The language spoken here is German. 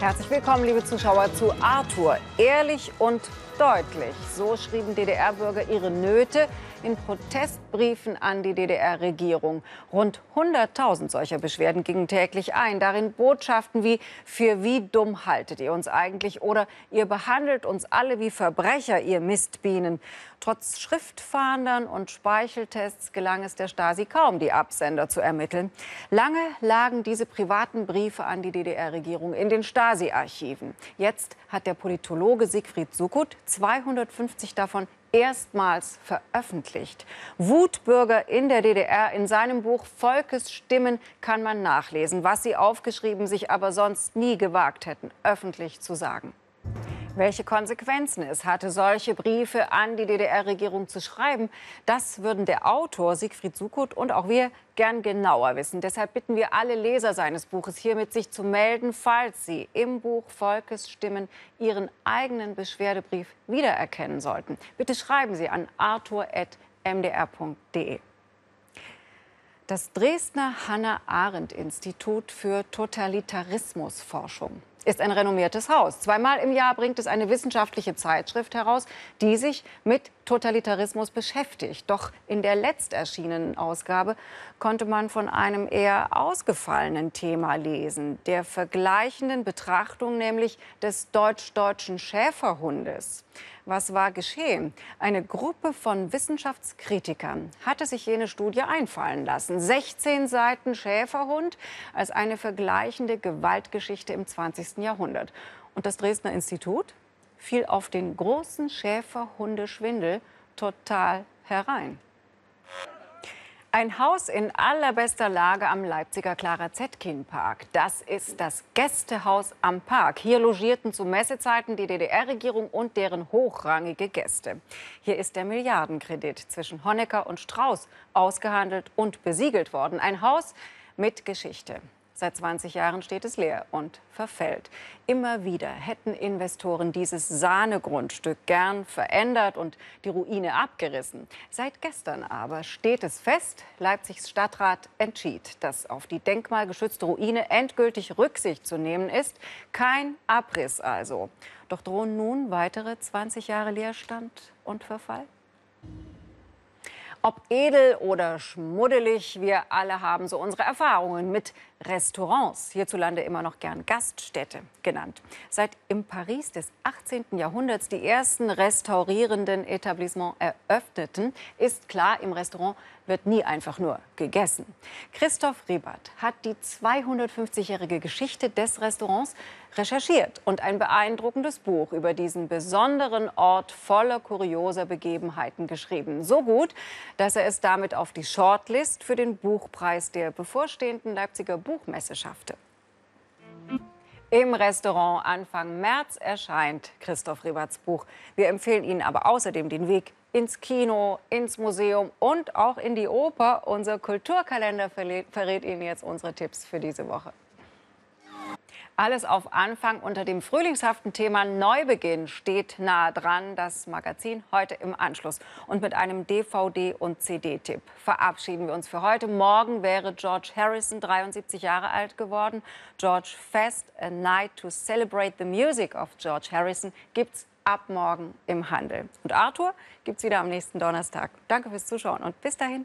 Herzlich willkommen, liebe Zuschauer, zu Arthur. Ehrlich und deutlich. So schrieben DDR-Bürger ihre Nöte in Protestbriefen an die DDR-Regierung. Rund 100.000 solcher Beschwerden gingen täglich ein. Darin Botschaften wie für wie dumm haltet ihr uns eigentlich oder ihr behandelt uns alle wie Verbrecher, ihr Mistbienen. Trotz Schriftfahndern und Speicheltests gelang es der Stasi kaum, die Absender zu ermitteln. Lange lagen diese privaten Briefe an die DDR-Regierung in den Stasi-Archiven. Jetzt hat der Politologe Siegfried Sukut 250 davon erstmals veröffentlicht. Wutbürger in der DDR in seinem Buch Volkesstimmen kann man nachlesen, was sie aufgeschrieben, sich aber sonst nie gewagt hätten, öffentlich zu sagen welche Konsequenzen es hatte, solche Briefe an die DDR-Regierung zu schreiben. Das würden der Autor Siegfried Sukut und auch wir gern genauer wissen. Deshalb bitten wir alle Leser seines Buches hiermit sich zu melden, falls sie im Buch Volkesstimmen ihren eigenen Beschwerdebrief wiedererkennen sollten. Bitte schreiben Sie an arthur.mdr.de. Das Dresdner Hannah Arendt Institut für Totalitarismusforschung ist ein renommiertes Haus. Zweimal im Jahr bringt es eine wissenschaftliche Zeitschrift heraus, die sich mit Totalitarismus beschäftigt. Doch in der letzt erschienenen Ausgabe konnte man von einem eher ausgefallenen Thema lesen, der vergleichenden Betrachtung nämlich des deutsch-deutschen Schäferhundes. Was war geschehen? Eine Gruppe von Wissenschaftskritikern hatte sich jene Studie einfallen lassen. 16 Seiten Schäferhund als eine vergleichende Gewaltgeschichte im 20. Jahrhundert. Und das Dresdner Institut fiel auf den großen Schäferhundeschwindel total herein. Ein Haus in allerbester Lage am Leipziger Clara Zetkin Park. Das ist das Gästehaus am Park. Hier logierten zu Messezeiten die DDR-Regierung und deren hochrangige Gäste. Hier ist der Milliardenkredit zwischen Honecker und Strauß ausgehandelt und besiegelt worden. Ein Haus mit Geschichte. Seit 20 Jahren steht es leer und verfällt. Immer wieder hätten Investoren dieses Sahnegrundstück gern verändert und die Ruine abgerissen. Seit gestern aber steht es fest, Leipzigs Stadtrat entschied, dass auf die denkmalgeschützte Ruine endgültig Rücksicht zu nehmen ist. Kein Abriss also. Doch drohen nun weitere 20 Jahre Leerstand und Verfall? Ob edel oder schmuddelig, wir alle haben so unsere Erfahrungen mit Restaurants, hierzulande immer noch gern Gaststätte genannt. Seit im Paris des 18. Jahrhunderts die ersten restaurierenden Etablissements eröffneten, ist klar, im Restaurant wird nie einfach nur gegessen. Christoph Riebert hat die 250-jährige Geschichte des Restaurants recherchiert und ein beeindruckendes Buch über diesen besonderen Ort voller kurioser Begebenheiten geschrieben. So gut, dass er es damit auf die Shortlist für den Buchpreis der bevorstehenden Leipziger Buchmesse schaffte. Im Restaurant Anfang März erscheint Christoph Rieberts Buch. Wir empfehlen Ihnen aber außerdem den Weg ins Kino, ins Museum und auch in die Oper. Unser Kulturkalender verrät Ihnen jetzt unsere Tipps für diese Woche. Alles auf Anfang unter dem frühlingshaften Thema Neubeginn steht nahe dran. Das Magazin heute im Anschluss. Und mit einem DVD- und CD-Tipp verabschieden wir uns für heute. Morgen wäre George Harrison 73 Jahre alt geworden. George Fest, A Night to Celebrate the Music of George Harrison, gibt's ab morgen im Handel. Und Arthur gibt's wieder am nächsten Donnerstag. Danke fürs Zuschauen und bis dahin.